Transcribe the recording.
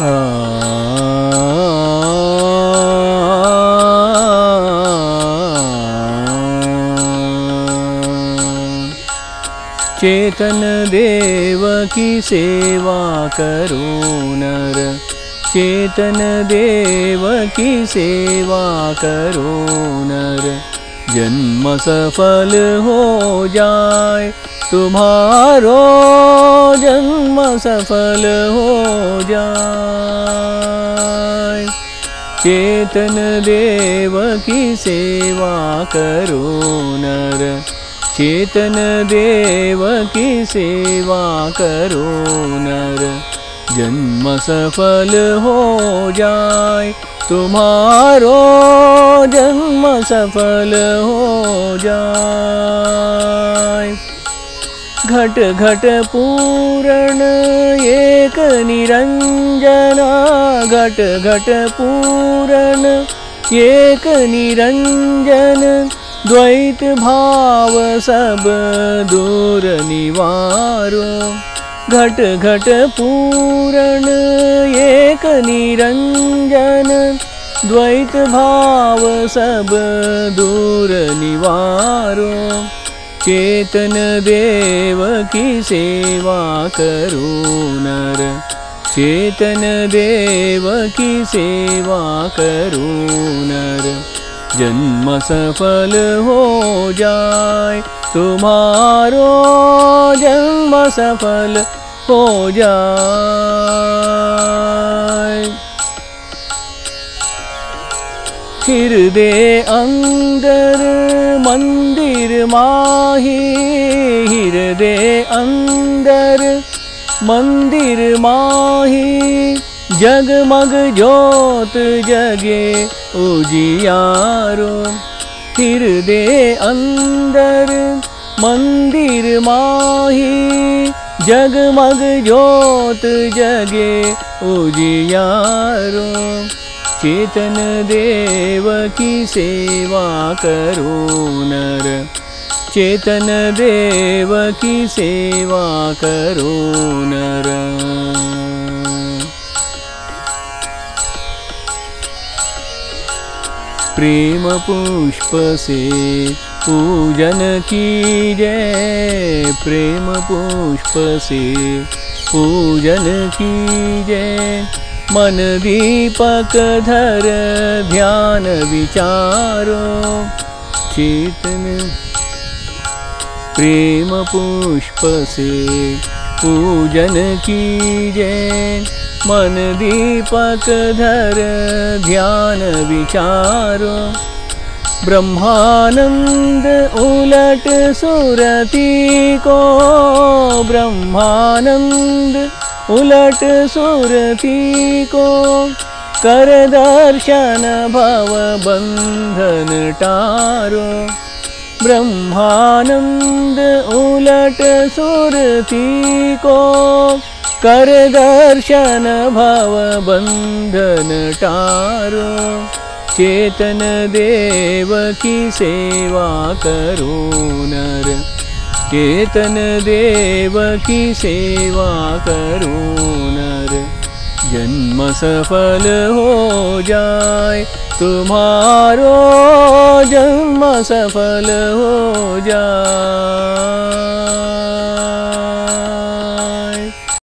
चेतन देव की सेवा करो नर। चेतन देव की सेवा करो नर। जन्म सफल हो जाए, तुम्हारो जन्म सफल हो जाए। चेतन देव की सेवा करो नर। चेतन देव की सेवा करो नर। जन्म सफल हो जाए तुम्हारो, जन्म सफल हो जाए। घट घट पूरण एक निरंजना घट घट पूरण। एक निरंजन द्वैत भाव सब दूर निवारो। घट घट पूरण एक निरंजन द्वैत भाव सब दूर निवारो चेतन देव की सेवा करो नर। चेतन देव की सेवा करो नर। जन्म सफल हो जाए तुम्हारो जन्म सफल हो जाए। हृदय अंदर मंदिर हृदय अंदर मंदिर माही जगमग ज्योत जगे उजियारो। हृदय अंदर मंदिर माही जगमग ज्योत जगे उजियारो। चेतन देव की सेवा करो नर चेतन देव की सेवा करो नर। प्रेम पुष्प से पूजन की जय प्रेम पुष्प से पूजन की जय मन दीपक धर ध्यान विचारो। चेतन प्रेम पुष्प से पूजन की जय मन दीपक धर ध्यान विचारो। ब्रह्मानंद उलट सुरती को। ब्रह्मानंद उलट सुरती को। कर दर्शन भव बंधन टारो ब्रह्मानंद उलट सुरती को कर दर्शन भव बंधन टारो। चेतन देव की सेवा करो नर। चेतन देव की सेवा करो नर। जन्म सफल हो जाए तुम्हारो जन्म सफल हो जाए